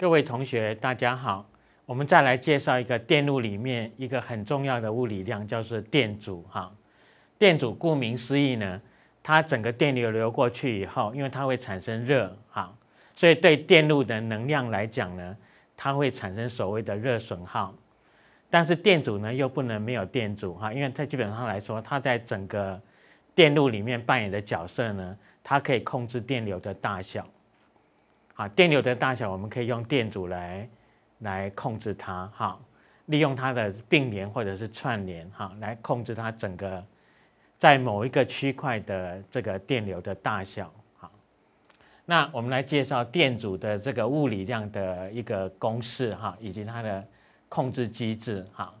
各位同学，大家好。我们再来介绍一个电路里面一个很重要的物理量，叫做电阻。哈，电阻顾名思义呢，它整个电流流过去以后，因为它会产生热，哈，所以对电路的能量来讲呢，它会产生所谓的热损耗。但是电阻呢，又不能没有电阻，哈，因为它基本上来说，它在整个电路里面扮演的角色呢，它可以控制电流的大小。啊，电流的大小，我们可以用电阻来。来控制它，哈，利用它的并联或者是串联，哈，来控制它整个在某一个区块的这个电流的大小，哈。那我们来介绍电阻的这个物理量的一个公式，哈，以及它的控制机制，哈。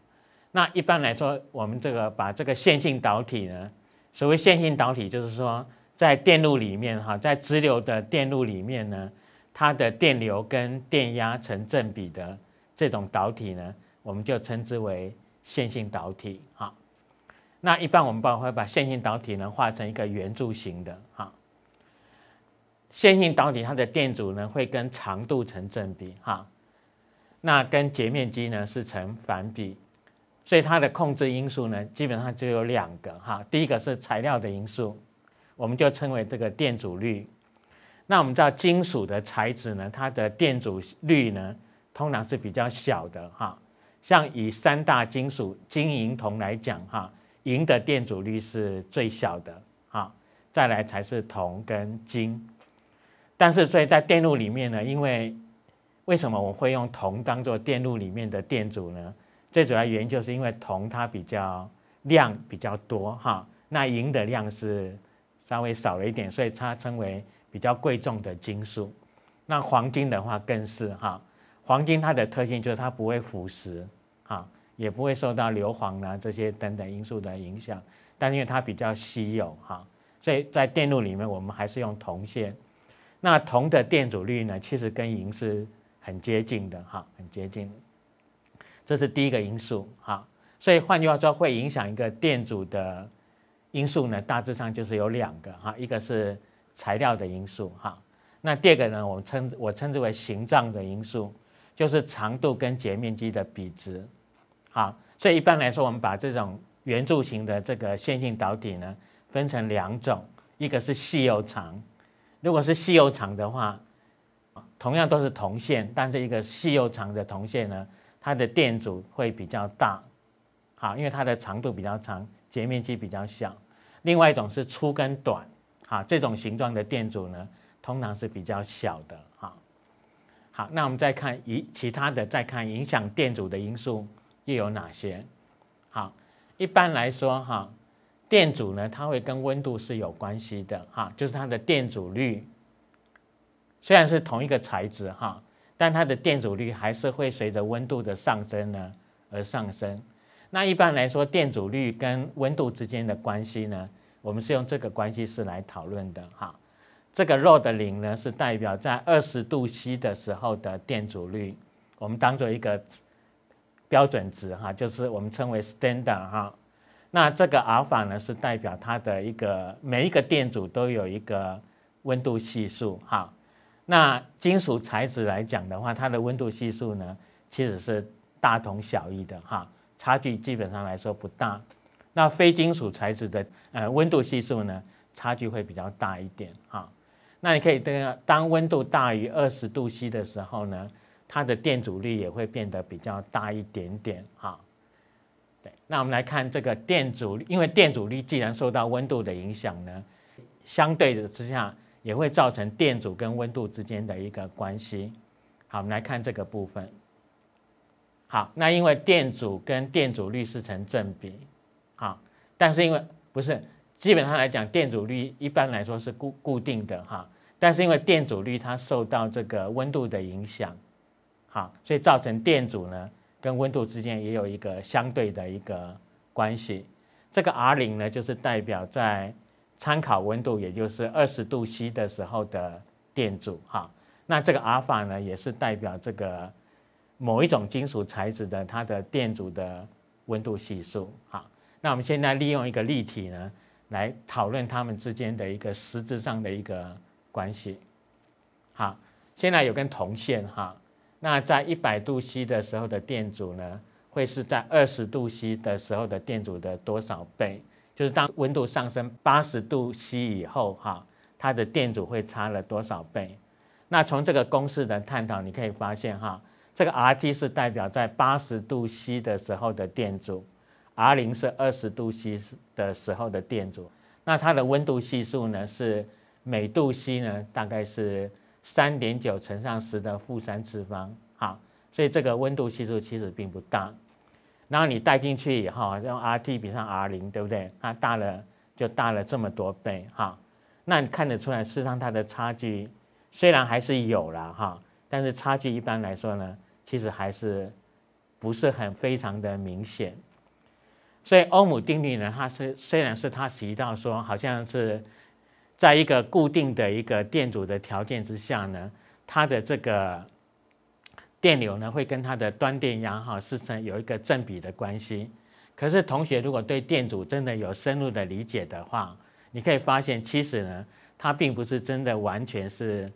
那一般来说，我们这个把这个线性导体呢，所谓线性导体，就是说在电路里面，哈，在直流的电路里面呢。它的电流跟电压成正比的这种导体呢，我们就称之为线性导体。哈，那一般我们把会把线性导体呢画成一个圆柱形的。哈，线性导体它的电阻呢会跟长度成正比。哈，那跟截面积呢是成反比，所以它的控制因素呢基本上就有两个。哈，第一个是材料的因素，我们就称为这个电阻率。那我们知道金属的材质呢，它的电阻率呢，通常是比较小的哈。像以三大金属金银铜来讲哈，银的电阻率是最小的哈，再来才是铜跟金。但是所以在电路里面呢，因为为什么我会用铜当做电路里面的电阻呢？最主要原因就是因为铜它比较量比较多哈，那银的量是稍微少了一点，所以它称为。比较贵重的金属，那黄金的话更是哈，黄金它的特性就是它不会腐蚀，哈，也不会受到硫磺啊这些等等因素的影响，但因为它比较稀有哈，所以在电路里面我们还是用铜线。那铜的电阻率呢，其实跟银是很接近的哈，很接近。这是第一个因素哈，所以换句话说，会影响一个电阻的因素呢，大致上就是有两个哈，一个是。材料的因素哈，那第二个呢，我们称我称之为形状的因素，就是长度跟截面积的比值，好，所以一般来说，我们把这种圆柱形的这个线性导体呢，分成两种，一个是细又长，如果是细又长的话，同样都是铜线，但是一个细又长的铜线呢，它的电阻会比较大，好，因为它的长度比较长，截面积比较小，另外一种是粗跟短。好，这种形状的电阻呢，通常是比较小的。哈，好，那我们再看一其他的，再看影响电阻的因素又有哪些？好，一般来说，哈，电阻呢，它会跟温度是有关系的。哈，就是它的电阻率，虽然是同一个材质，哈，但它的电阻率还是会随着温度的上升呢而上升。那一般来说，电阻率跟温度之间的关系呢？我们是用这个关系式来讨论的哈，这个 ρ 的零呢是代表在二十度 C 的时候的电阻率，我们当做一个标准值哈，就是我们称为 standard 哈。那这个阿尔法呢是代表它的一个每一个电阻都有一个温度系数哈。那金属材质来讲的话，它的温度系数呢其实是大同小异的哈，差距基本上来说不大。那非金属材质的呃温度系数呢，差距会比较大一点哈。那你可以这个当温度大于二十度 C 的时候呢，它的电阻率也会变得比较大一点点哈。对，那我们来看这个电阻，因为电阻率既然受到温度的影响呢，相对的之下也会造成电阻跟温度之间的一个关系。好，我们来看这个部分。好，那因为电阻跟电阻率是成正比。好，但是因为不是基本上来讲，电阻率一般来说是固固定的哈。但是因为电阻率它受到这个温度的影响，好，所以造成电阻呢跟温度之间也有一个相对的一个关系。这个 R 零呢就是代表在参考温度，也就是二十度 C 的时候的电阻哈。那这个阿尔法呢也是代表这个某一种金属材质的它的电阻的温度系数哈。那我们现在利用一个例题呢，来讨论它们之间的一个实质上的一个关系。好，现在有根铜线哈，那在一百度 C 的时候的电阻呢，会是在二十度 C 的时候的电阻的多少倍？就是当温度上升八十度 C 以后，哈，它的电阻会差了多少倍？那从这个公式的探讨，你可以发现，哈，这个 RT 是代表在八十度 C 的时候的电阻，R 零是二十度 C 的时候的电阻。那它的温度系数呢，是每度 C 呢，大概是三点九乘上十的负三次方，好，所以这个温度系数其实并不大。然后你带进去以后，用 RT 比上 R 零，对不对？它大了就大了这么多倍，哈。那你看得出来，事实上它的差距虽然还是有了，哈，但是差距一般来说呢，其实还是不是很非常的明显。所以欧姆定律呢，它是虽然是它提到说，好像是在一个固定的一个电阻的条件之下呢，它的这个。电流呢会跟它的端电压哈是成有一个正比的关系，可是同学如果对电阻真的有深入的理解的话，你可以发现其实呢它并不是真的完全是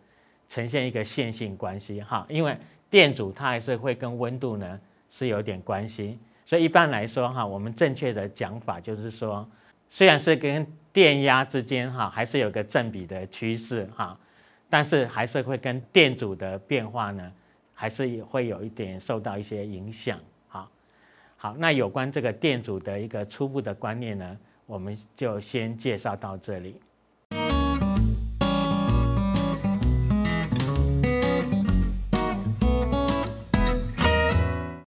呈现一个线性关系哈，因为电阻它还是会跟温度呢是有点关系，所以一般来说哈，我们正确的讲法就是说，虽然是跟电压之间哈还是有个正比的趋势哈，但是还是会跟电阻的变化呢。还是会有一点受到一些影响，好，好，那有关这个电阻的一个初步的观念呢，我们就先介绍到这里。